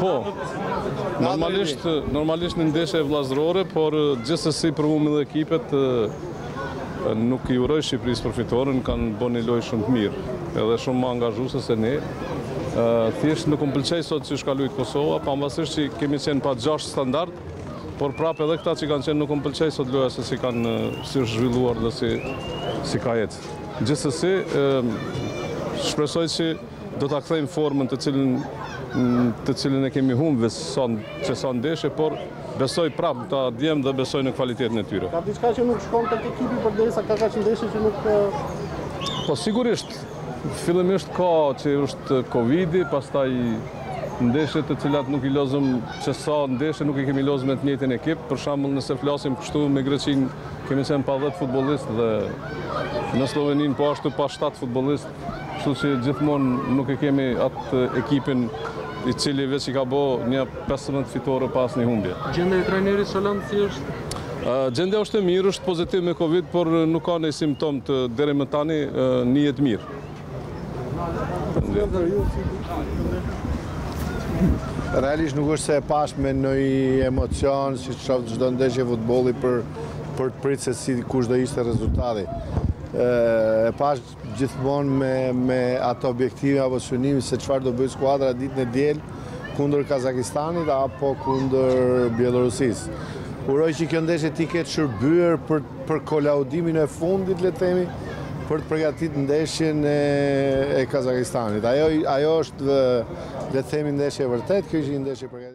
Po, normalisht, normalisht një ndeshje vllazërore, por gjithsesi për mu me dy ekipet, nuk, i uroj Shqipërisë për fitoren, kanë bo një lojë shumë të mirë, edhe shumë më angazhuese se ne. Thjesht nuk më pëlqeu sot qysh ka lujtë Kosova, pamarrë parasysh që kemi qenë pa gjashtë standardë, por prapë edhe këta që kanë qenë nuk më pëlqeu sot loja se si kanë si është zhvilluar dhe si ka ecë. Gjithsesi, shpresoj që do ta kthejmë formën të cilën të cilën e kemi humbë që sa ndeshje, por besoj prapë te djemtë dhe besoj në kvalitetin e tyre. Ka diçka që nuk shkon tek ekipi përderisa ka kaq ndeshje që nuk Po, sigurisht, fillimisht ka që është Covidi, pastaj ndeshje të cilat nuk i lozëm që sa ndeshje nuk i kemi lozë me të njëjtin ekip, për shembull nëse flasim kështu me Greqinë Kemi qenë pa dhjetë futbollistë dhe me Slloveninë po ashtu pa shtatë futbollistë, kështu që gjithmonë nuk e kemi atë ekipin i cili veç i ka bo një 15 fitore pa asnjë humbje. Gjendja e trajnerit Shalan si është? Gjendja është e mirë, është pozitiv me Covid, por nuk ka ndonjë simptomë deri më tani, nihet mirë. Realisht nuk është se e pashë me ndonjë emocion, siç shof gjithë, çdo ndeshje futbolli për të pritë se si kush do ishte rezultati. E pashë gjithmonë me atë objektivin apo synimin se çfarë do bëjë skuadra ditën e diel, kundër Kazakistanit apo kundër Bjelorusisë. Uroj që kjo ndeshje t'i ketë shërbyer për, për kolaudimin e fundit, le të themi, për të përgatit ndeshjen e, e Kazakistanit. Ajo, ajo është, le të themi, ndeshje e vërtetë, kjo ishte një ndeshje përgatit.